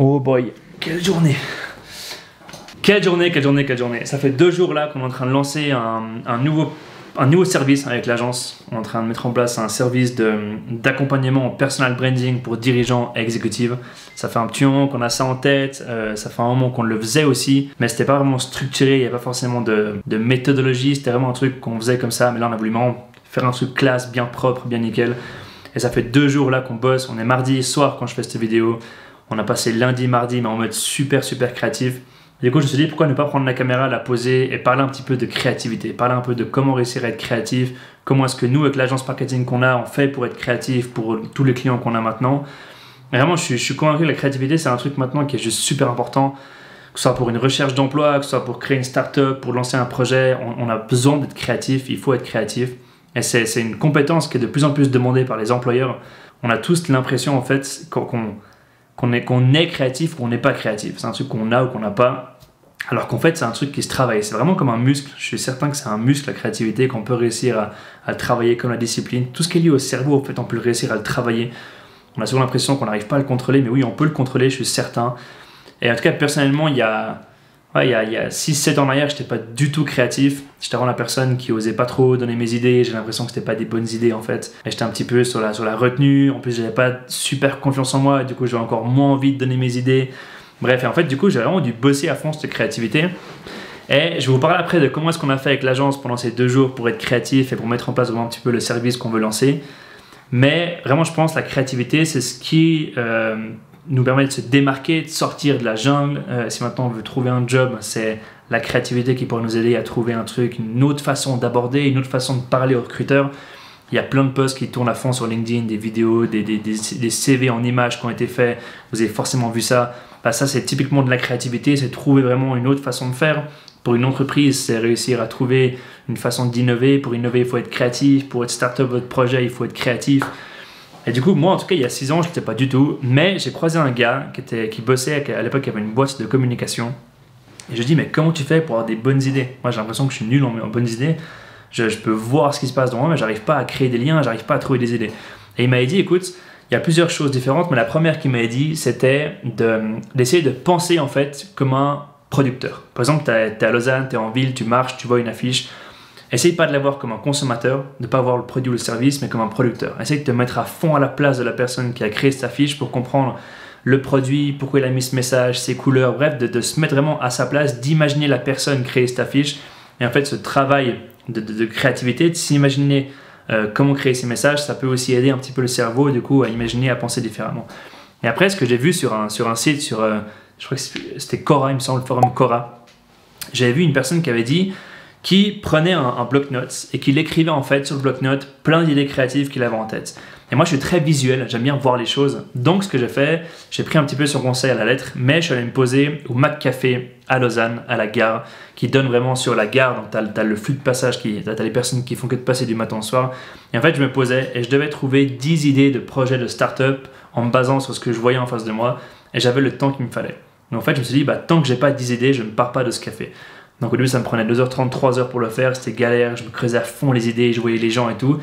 Oh boy, quelle journée Quelle journée, quelle journée, quelle journée Ça fait deux jours là qu'on est en train de lancer un, nouveau, service avec l'agence. On est en train de mettre en place un service d'accompagnement en personal branding pour dirigeants et exécutifs. Ça fait un petit moment qu'on a ça en tête, euh, ça fait un moment qu'on le faisait aussi, mais c'était pas vraiment structuré, il n'y avait pas forcément de, de méthodologie, c'était vraiment un truc qu'on faisait comme ça, mais là on a voulu vraiment faire un truc classe, bien propre, bien nickel. Et ça fait deux jours là qu'on bosse, on est mardi soir quand je fais cette vidéo. On a passé lundi, mardi, mais en mode super, super créatif. du coup, je me suis dit, pourquoi ne pas prendre la caméra, la poser et parler un petit peu de créativité, parler un peu de comment réussir à être créatif, comment est-ce que nous, avec l'agence marketing qu'on a, on fait pour être créatif pour tous les clients qu'on a maintenant. vraiment, je suis, convaincu que la créativité, c'est un truc maintenant qui est juste super important, que ce soit pour une recherche d'emploi, que ce soit pour créer une start-up, pour lancer un projet. On, on a besoin d'être créatif, il faut être créatif. Et c'est une compétence qui est de plus en plus demandée par les employeurs. On a tous l'impression, en fait, qu'on qu'on est, est créatif ou qu'on n'est pas créatif. C'est un truc qu'on a ou qu'on n'a pas. Alors qu'en fait, c'est un truc qui se travaille. C'est vraiment comme un muscle. Je suis certain que c'est un muscle, la créativité, qu'on peut réussir à, à, travailler comme la discipline. Tout ce qui est lié au cerveau, en fait, on peut réussir à le travailler. On a souvent l'impression qu'on n'arrive pas à le contrôler, mais oui, on peut le contrôler, je suis certain. Et en tout cas, personnellement, il y a, il y a, a 6-7 ans en arrière, j'étais pas du tout créatif. J'étais vraiment la personne qui osait pas trop donner mes idées. J'ai l'impression que c'était pas des bonnes idées en fait. Et j'étais un petit peu sur la, sur la retenue. En plus, j'avais pas super confiance en moi. du coup, j'avais encore moins envie de donner mes idées. Bref, et en fait, du coup, j'ai vraiment dû bosser à fond cette créativité. Et je vais vous parler après de comment est-ce qu'on a fait avec l'agence pendant ces deux jours pour être créatif et pour mettre en place vraiment un petit peu le service qu'on veut lancer. Mais vraiment, je pense que la créativité, c'est ce qui euh, nous permet de se démarquer, de sortir de la jungle. Euh, si maintenant on veut trouver un job, c'est la créativité qui pourrait nous aider à trouver un truc, une autre façon d'aborder, une autre façon de parler aux recruteurs. Il y a plein de posts qui tournent à fond sur LinkedIn, des vidéos, des, des, des, CV en images qui ont été faits. Vous avez forcément vu ça. Bah, ça, c'est typiquement de la créativité, c'est trouver vraiment une autre façon de faire. Pour une entreprise, c'est réussir à trouver une façon d'innover. Pour innover, il faut être créatif. Pour être start-up votre projet, il faut être créatif. Et du coup, moi, en tout cas, il y a 6 ans, je n'étais pas du tout. Mais j'ai croisé un gars qui, était, qui bossait, à l'époque, il avait une boîte de communication. Et je lui dis, mais comment tu fais pour avoir des bonnes idées? Moi, j'ai l'impression que je suis nul en, bonnes idées. Je, peux voir ce qui se passe dans moi, mais j'arrive pas à créer des liens, j'arrive pas à trouver des idées. Et il m'avait dit, écoute, il y a plusieurs choses différentes, mais la première qu'il m'avait dit, c'était d'essayer de, penser en fait comme un producteur. Par exemple, tu es, à Lausanne, tu es en ville, tu marches, tu vois une affiche, Essaye pas de l'avoir comme un consommateur, de pas voir le produit ou le service, mais comme un producteur. Essaye de te mettre à fond à la place de la personne qui a créé cette affiche pour comprendre le produit, pourquoi il a mis ce message, ses couleurs, bref, de, se mettre vraiment à sa place, d'imaginer la personne créer cette affiche. Et en fait, ce travail de, créativité, de s'imaginer euh, comment créer ces messages, ça peut aussi aider un petit peu le cerveau, du coup, à imaginer, à penser différemment. Et après, ce que j'ai vu sur un, sur un site, sur, euh, je crois que c'était Cora, il me semble, le forum Cora, j'avais vu une personne qui avait dit qui prenait un, bloc-notes et qui l'écrivait en fait sur le bloc-notes plein d'idées créatives qu'il avait en tête. Et moi, je suis très visuel, j'aime bien voir les choses. Donc, ce que j'ai fait, j'ai pris un petit peu son conseil à la lettre, mais je suis allé me poser au Mac Café à Lausanne, à la gare, qui donne vraiment sur la gare. Donc, tu as, le flux de passage, tu as, les personnes qui font que de passer du matin au soir. Et en fait, je me posais et je devais trouver 10 idées de projets de start-up en me basant sur ce que je voyais en face de moi. Et j'avais le temps qu'il me fallait. Donc, en fait, je me suis dit, bah, tant que j'ai pas 10 idées, je ne pars pas de ce café. Donc au début, ça me prenait 2h30, 3h pour le faire, c'était galère, je me creusais à fond les idées, je voyais les gens et tout.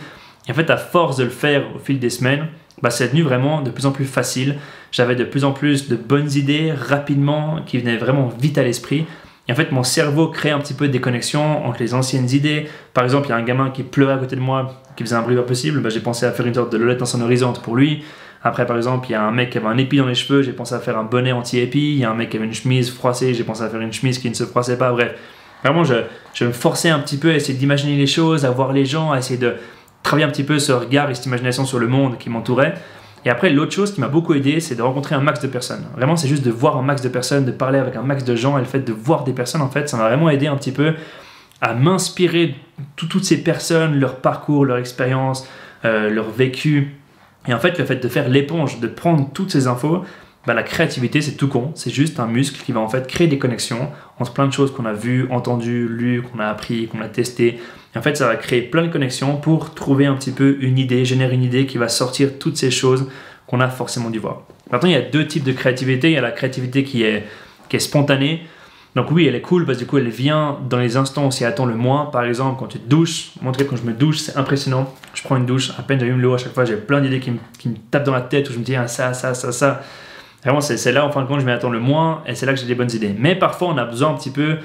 Et en fait, à force de le faire au fil des semaines, bah, c'est devenu vraiment de plus en plus facile. J'avais de plus en plus de bonnes idées rapidement qui venaient vraiment vite à l'esprit. Et en fait, mon cerveau crée un petit peu des connexions entre les anciennes idées. Par exemple, il y a un gamin qui pleurait à côté de moi, qui faisait un bruit pas possible. Bah, j'ai pensé à faire une sorte de lolette horizon pour lui. Après, par exemple, il y a un mec qui avait un épi dans les cheveux, j'ai pensé à faire un bonnet anti-épi. Il y a un mec qui avait une chemise froissée, j'ai pensé à faire une chemise qui ne se froissait pas. Bref, vraiment, je, je me forçais un petit peu à essayer d'imaginer les choses, à voir les gens, à essayer de travailler un petit peu ce regard et cette imagination sur le monde qui m'entourait. Et après, l'autre chose qui m'a beaucoup aidé, c'est de rencontrer un max de personnes. Vraiment, c'est juste de voir un max de personnes, de parler avec un max de gens, et le fait de voir des personnes, en fait, ça m'a vraiment aidé un petit peu à m'inspirer de toutes ces personnes, leur parcours, leur expérience, euh, leur vécu, et en fait, le fait de faire l'éponge, de prendre toutes ces infos, bah, la créativité, c'est tout con. C'est juste un muscle qui va en fait créer des connexions entre plein de choses qu'on a vues, entendues, lues, qu'on a appris, qu'on a testé. Et en fait, ça va créer plein de connexions pour trouver un petit peu une idée, générer une idée qui va sortir toutes ces choses qu'on a forcément dû voir. Maintenant, il y a deux types de créativité. Il y a la créativité qui est, qui est spontanée. Donc oui, elle est cool parce que du coup, elle vient dans les instants où s'y attend le moins. Par exemple, quand tu te douches, moi quand je me douche, c'est impressionnant. Je prends une douche, à peine j'allume l'eau, à chaque fois j'ai plein d'idées qui, me tapent dans la tête où je me dis ah, ça, ça, ça, ça. Vraiment, c'est là, en fin de compte, je m'y attends le moins et c'est là que j'ai des bonnes idées. Mais parfois, on a besoin un petit peu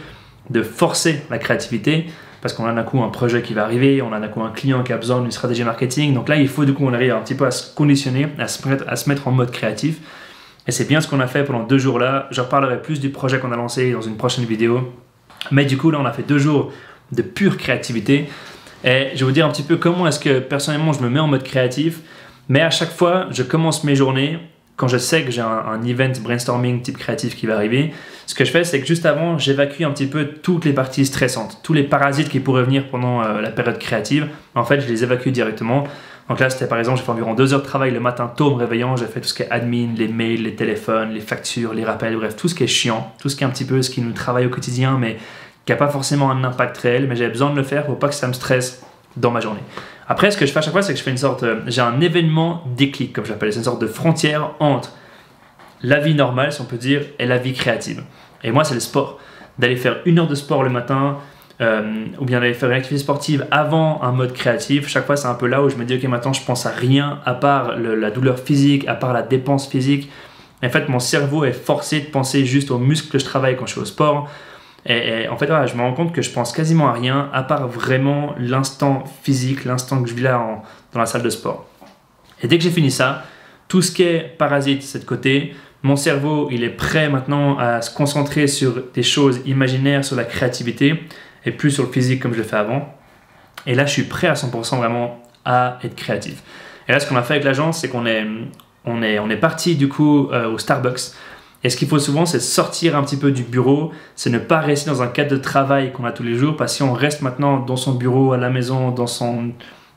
de forcer la créativité parce qu'on a d'un coup un projet qui va arriver, on a d'un coup un client qui a besoin d'une stratégie marketing. Donc là, il faut du coup, on arrive un petit peu à se conditionner, à se mettre, à se mettre en mode créatif. Et c'est bien ce qu'on a fait pendant deux jours là. Je reparlerai plus du projet qu'on a lancé dans une prochaine vidéo. Mais du coup, là, on a fait deux jours de pure créativité. Et je vais vous dire un petit peu comment est-ce que personnellement je me mets en mode créatif. Mais à chaque fois, je commence mes journées quand je sais que j'ai un, event brainstorming type créatif qui va arriver, ce que je fais, c'est que juste avant, j'évacue un petit peu toutes les parties stressantes, tous les parasites qui pourraient venir pendant euh, la période créative. En fait, je les évacue directement. Donc là, c'était par exemple, j'ai fait environ deux heures de travail le matin tôt en me réveillant. J'ai fait tout ce qui est admin, les mails, les téléphones, les factures, les rappels, bref, tout ce qui est chiant, tout ce qui est un petit peu ce qui nous travaille au quotidien, mais qui n'a pas forcément un impact réel. Mais j'avais besoin de le faire pour pas que ça me stresse dans ma journée. Après, ce que je fais à chaque fois, c'est que je fais une sorte, euh, j'ai un événement déclic, comme j'appelle, c'est une sorte de frontière entre la vie normale, si on peut dire, et la vie créative. Et moi, c'est le sport. D'aller faire une heure de sport le matin, euh, ou bien d'aller faire une activité sportive avant un mode créatif. Chaque fois, c'est un peu là où je me dis, ok, maintenant, je pense à rien à part la douleur physique, à part la dépense physique. en fait, mon cerveau est forcé de penser juste aux muscles que je travaille quand je suis au sport, et, en fait, je me rends compte que je pense quasiment à rien, à part vraiment l'instant physique, l'instant que je vis là dans la salle de sport. Et dès que j'ai fini ça, tout ce qui est parasite, c'est de côté. Mon cerveau, il est prêt maintenant à se concentrer sur des choses imaginaires, sur la créativité, et plus sur le physique comme je le fais avant. Et là, je suis prêt à 100% vraiment à être créatif. Et là, ce qu'on a fait avec l'agence, c'est qu'on est, on est, on est parti du coup euh, au Starbucks et ce qu'il faut souvent, c'est sortir un petit peu du bureau, c'est ne pas rester dans un cadre de travail qu'on a tous les jours, parce que si on reste maintenant dans son bureau, à la maison, dans son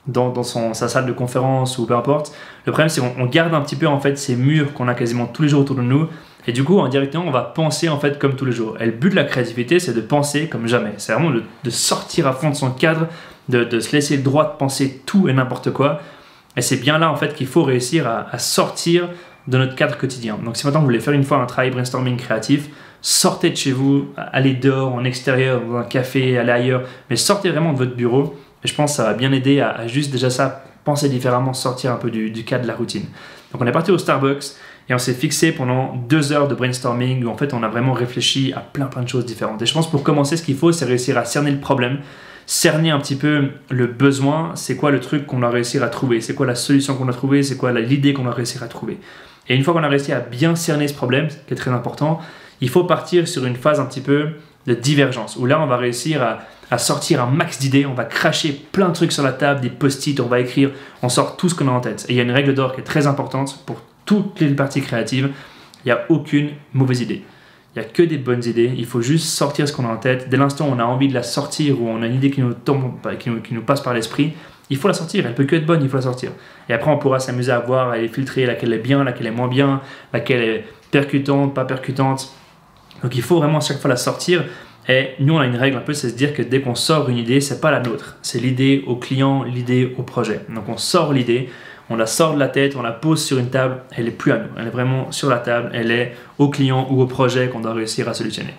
dans, son, sa salle de conférence ou peu importe. Le problème, c'est qu'on garde un petit peu en fait ces murs qu'on a quasiment tous les jours autour de nous. Et du coup, indirectement, on va penser en fait comme tous les jours. Et le but de la créativité, c'est de penser comme jamais. C'est vraiment de, sortir à fond de son cadre, de, de, se laisser le droit de penser tout et n'importe quoi. Et c'est bien là en fait qu'il faut réussir à, à sortir de notre cadre quotidien. Donc si maintenant vous voulez faire une fois un travail brainstorming créatif, sortez de chez vous, allez dehors, en extérieur, dans un café, allez ailleurs, mais sortez vraiment de votre bureau. Et je pense que ça va bien aider à, juste déjà ça, penser différemment, sortir un peu du, cadre de la routine. Donc on est parti au Starbucks et on s'est fixé pendant deux heures de brainstorming où en fait on a vraiment réfléchi à plein plein de choses différentes. Et je pense pour commencer ce qu'il faut c'est réussir à cerner le problème, cerner un petit peu le besoin, c'est quoi le truc qu'on va réussir à trouver, c'est quoi la solution qu'on a trouver, c'est quoi l'idée qu'on va réussir à trouver? Et une fois qu'on a réussi à bien cerner ce problème, qui est très important, il faut partir sur une phase un petit peu de divergence, où là on va réussir à, sortir un max d'idées, on va cracher plein de trucs sur la table, des post-it, on va écrire, on sort tout ce qu'on a en tête. Et il y a une règle d'or qui est très importante pour toutes les parties créatives, il n'y a aucune mauvaise idée. Il n'y a que des bonnes idées, il faut juste sortir ce qu'on a en tête. Dès l'instant où on a envie de la sortir, ou on a une idée qui nous, tombe, qui nous passe par l'esprit, il faut la sortir, elle peut que être bonne, il faut la sortir. Et après, on pourra s'amuser à voir, à les filtrer, laquelle est bien, laquelle est moins bien, laquelle est percutante, pas percutante. Donc il faut vraiment à chaque fois la sortir. Et nous, on a une règle un peu, c'est se dire que dès qu'on sort une idée, c'est pas la nôtre, c'est l'idée au client, l'idée au projet. Donc on sort l'idée, on la sort de la tête, on la pose sur une table, elle est plus à nous, elle est vraiment sur la table, elle est au client ou au projet qu'on doit réussir à solutionner.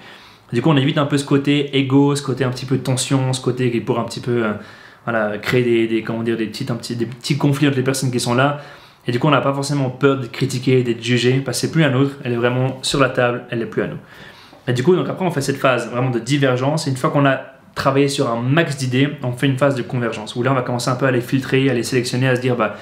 Du coup, on évite un peu ce côté égo, ce côté un petit peu tension, ce côté qui pourrait un petit peu euh, voilà, créer des, comment dire, des, petits, un petit, des petits conflits entre les personnes qui sont là. Et du coup, on n'a pas forcément peur de critiquer, d'être jugé, parce que c'est plus à nôtre, elle est vraiment sur la table, elle n'est plus à nous. Et du coup, donc après, on fait cette phase vraiment de divergence. Et une fois qu'on a travaillé sur un max d'idées, on fait une phase de convergence, où là, on va commencer un peu à les filtrer, à les sélectionner, à se dire, bah,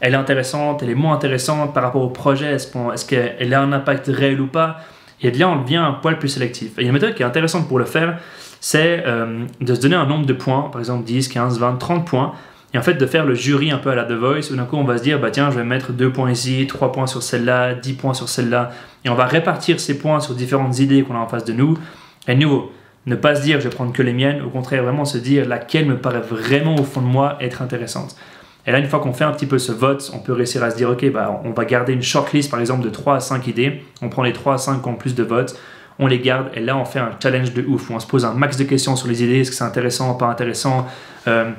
elle est intéressante, elle est moins intéressante par rapport au projet, est-ce qu'elle a un impact réel ou pas? Et de là, on devient un poil plus sélectif. Et il y a une méthode qui est intéressante pour le faire, c'est euh, de se donner un nombre de points, par exemple 10, 15, 20, 30 points, et en fait de faire le jury un peu à la The Voice, où d'un coup on va se dire, bah tiens, je vais mettre 2 points ici, 3 points sur celle-là, 10 points sur celle-là, et on va répartir ces points sur différentes idées qu'on a en face de nous. Et nouveau, ne pas se dire, je vais prendre que les miennes, au contraire, vraiment se dire laquelle me paraît vraiment au fond de moi être intéressante. Et là, une fois qu'on fait un petit peu ce vote, on peut réussir à se dire, ok, bah, on va garder une shortlist par exemple de 3 à 5 idées, on prend les 3 à 5 qui ont plus de votes, on les garde et là on fait un challenge de ouf où on se pose un max de questions sur les idées, est-ce que c'est intéressant, pas intéressant? Euh,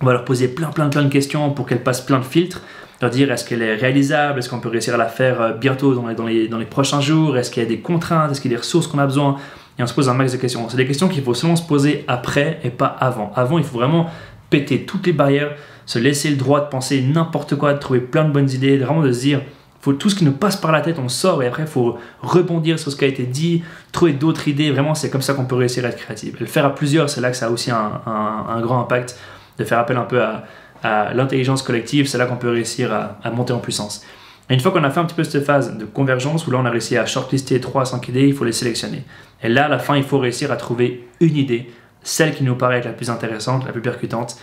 on va leur poser plein plein plein de questions pour qu'elles passent plein de filtres, leur dire est-ce qu'elle est réalisable, est-ce qu'on peut réussir à la faire euh, bientôt dans les, dans les, dans les prochains jours, est-ce qu'il y a des contraintes, est-ce qu'il y a des ressources qu'on a besoin? Et on se pose un max de questions. C'est des questions qu'il faut seulement se poser après et pas avant. Avant il faut vraiment péter toutes les barrières, se laisser le droit de penser n'importe quoi, de trouver plein de bonnes idées, vraiment de se dire faut tout ce qui nous passe par la tête, on sort et après il faut rebondir sur ce qui a été dit, trouver d'autres idées. Vraiment, c'est comme ça qu'on peut réussir à être créatif. Le faire à plusieurs, c'est là que ça a aussi un, un, grand impact de faire appel un peu à, à l'intelligence collective. C'est là qu'on peut réussir à, monter en puissance. Et une fois qu'on a fait un petit peu cette phase de convergence où là on a réussi à shortlister 3 à 5 idées, il faut les sélectionner. Et là, à la fin, il faut réussir à trouver une idée, celle qui nous paraît être la plus intéressante, la plus percutante,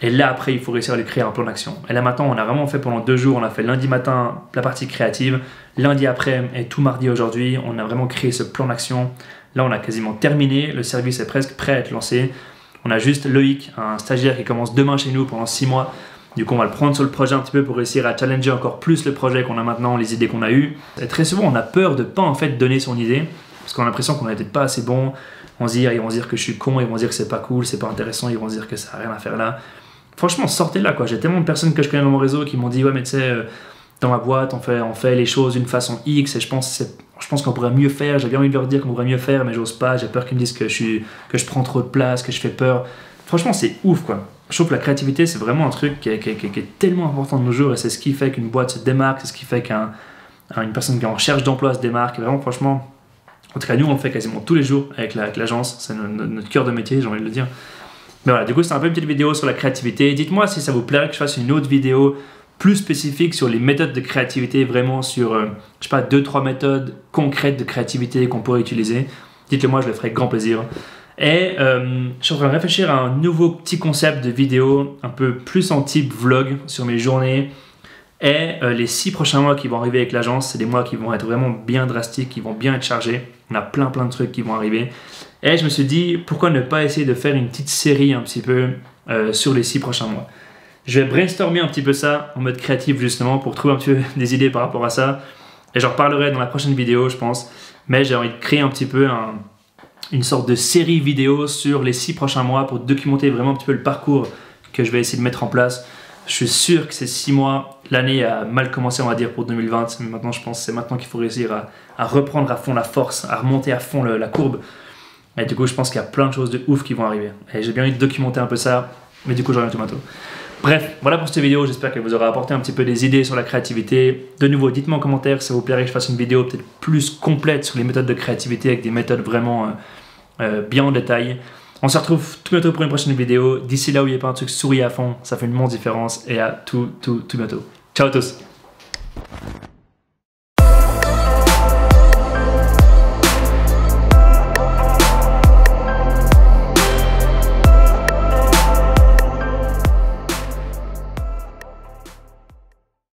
et là, après, il faut réussir à lui créer un plan d'action. Et là, maintenant, on a vraiment fait pendant deux jours. On a fait lundi matin la partie créative, lundi après et tout mardi aujourd'hui. On a vraiment créé ce plan d'action. Là, on a quasiment terminé. Le service est presque prêt à être lancé. On a juste Loïc, un stagiaire qui commence demain chez nous pendant six mois. Du coup, on va le prendre sur le projet un petit peu pour réussir à challenger encore plus le projet qu'on a maintenant, les idées qu'on a eues. Et très souvent, on a peur de pas en fait donner son idée parce qu'on a l'impression qu'on n'est peut-être pas assez bon. On se dit, ils vont dire que je suis con, ils vont dire que c'est pas cool, c'est pas intéressant, ils vont dire que ça n'a rien à faire là franchement, sortez là, quoi. J'ai tellement de personnes que je connais dans mon réseau qui m'ont dit, ouais, mais tu sais, euh, dans ma boîte, on fait, on fait les choses d'une façon X et je pense, je pense qu'on pourrait mieux faire. J'ai bien envie de leur dire qu'on pourrait mieux faire, mais j'ose pas. J'ai peur qu'ils me disent que je, suis, que je prends trop de place, que je fais peur. Franchement, c'est ouf, quoi. Je trouve que la créativité, c'est vraiment un truc qui est, tellement important de nos jours et c'est ce qui fait qu'une boîte se démarque, c'est ce qui fait qu'une personne qui est en recherche d'emploi se démarque. Vraiment, franchement, en tout cas, nous, on le fait quasiment tous les jours avec l'agence. c'est notre cœur de métier, j'ai envie de le dire. Mais voilà, du coup, c'est un peu une petite vidéo sur la créativité. Dites-moi si ça vous plairait que je fasse une autre vidéo plus spécifique sur les méthodes de créativité, vraiment sur, euh, je sais pas, deux, trois méthodes concrètes de créativité qu'on pourrait utiliser. Dites-le moi, je le ferai avec grand plaisir. Et euh, je suis en train de réfléchir à un nouveau petit concept de vidéo, un peu plus en type vlog sur mes journées. Et euh, les six prochains mois qui vont arriver avec l'agence, c'est des mois qui vont être vraiment bien drastiques, qui vont bien être chargés. On a plein plein de trucs qui vont arriver. Et je me suis dit, pourquoi ne pas essayer de faire une petite série un petit peu euh, sur les six prochains mois? Je vais brainstormer un petit peu ça en mode créatif justement pour trouver un petit peu des idées par rapport à ça. Et j'en reparlerai dans la prochaine vidéo, je pense. Mais j'ai envie de créer un petit peu une sorte de série vidéo sur les six prochains mois pour documenter vraiment un petit peu le parcours que je vais essayer de mettre en place. Je suis sûr que ces six mois, l'année a mal commencé, on va dire, pour 2020. Mais maintenant, je pense c'est maintenant qu'il faut réussir à, reprendre à fond la force, à remonter à fond la courbe et du coup, je pense qu'il y a plein de choses de ouf qui vont arriver. Et j'ai bien envie de documenter un peu ça, mais du coup, j'en reviens tout bientôt. Bref, voilà pour cette vidéo. J'espère qu'elle vous aura apporté un petit peu des idées sur la créativité. De nouveau, dites-moi en commentaire si ça vous plairait que je fasse une vidéo peut-être plus complète sur les méthodes de créativité avec des méthodes vraiment euh, euh, bien en détail. On se retrouve tout bientôt pour une prochaine vidéo. D'ici là a pas un truc souris à fond, ça fait une immense différence. Et à tout, tout, tout bientôt. Ciao à tous